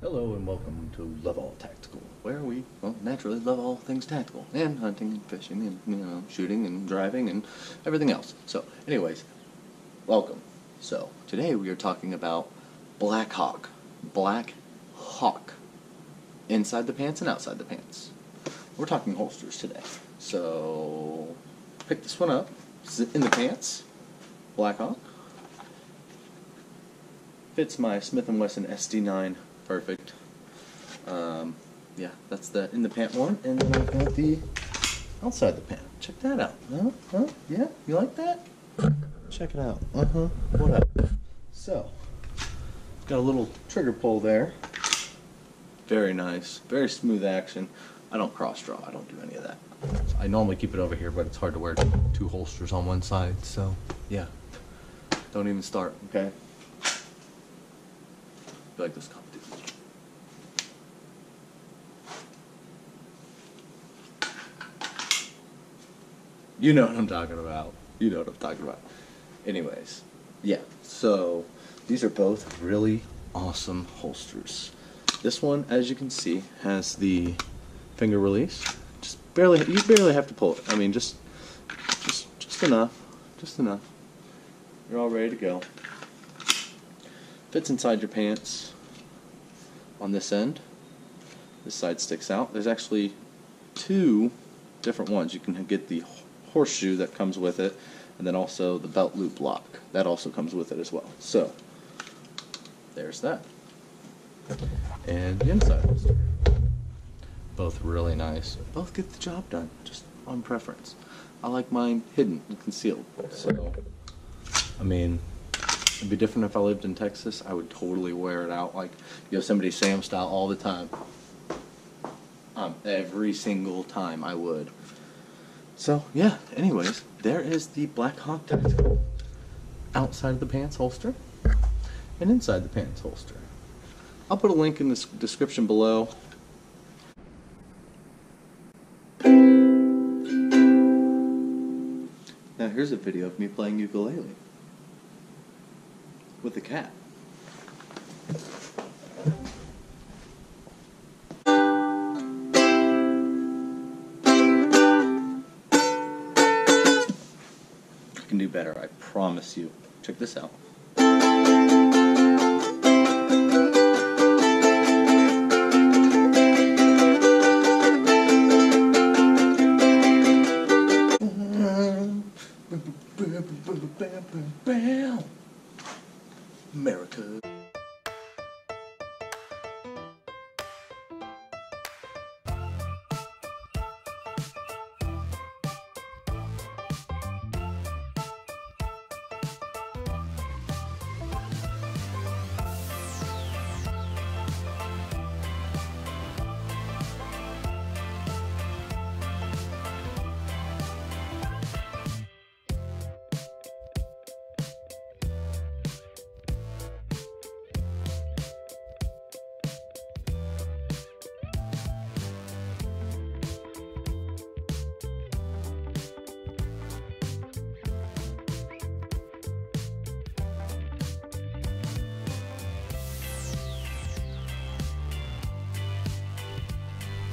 Hello and welcome to Loveall Tactical, where we, well, naturally love all things tactical, and hunting and fishing and, you know, shooting and driving and everything else. So, anyways, welcome. So, today we are talking about Blackhawk. Black Hawk. Inside the pants and outside the pants. We're talking holsters today. So, pick this one up. Is in the pants. Blackhawk. Fits my Smith & Wesson SD9 perfect. Um, yeah, that's the in the pant one, and then I've got the outside the pant. Check that out. Huh? Huh? Yeah? You like that? Check it out. Uh huh. What up? So, got a little trigger pull there. Very nice. Very smooth action. I don't cross draw. I don't do any of that. I normally keep it over here, but it's hard to wear two holsters on one side. So, yeah. Don't even start. Okay. You like this competition? You know what I'm talking about. You know what I'm talking about. Anyways, yeah. So these are both really awesome holsters. This one, as you can see, has the finger release. Just barely, you barely have to pull it. I mean, just, just, just enough, just enough. You're all ready to go. Fits inside your pants on this end. This side sticks out. There's actually two different ones. You can get the horseshoe that comes with it, and then also the belt loop lock. That also comes with it as well. So, there's that. And the inside holster. Both really nice. Both get the job done, just on preference. I like mine hidden and concealed. So, I mean, it'd be different if I lived in Texas. I would totally wear it out like Yosemite Sam style all the time. Um, every single time I would. So, yeah, anyways, there is the Blackhawk Tactical. Outside of the pants holster and inside the pants holster. I'll put a link in the description below. Now here's a video of me playing ukulele with a cat. Can do better, I promise you. Check this out. America.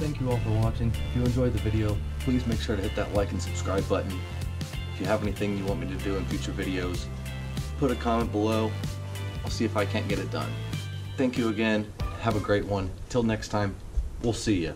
Thank you all for watching. If you enjoyed the video, please make sure to hit that like and subscribe button. If you have anything you want me to do in future videos, put a comment below. I'll see if I can't get it done. Thank you again. Have a great one. Till next time, we'll see you.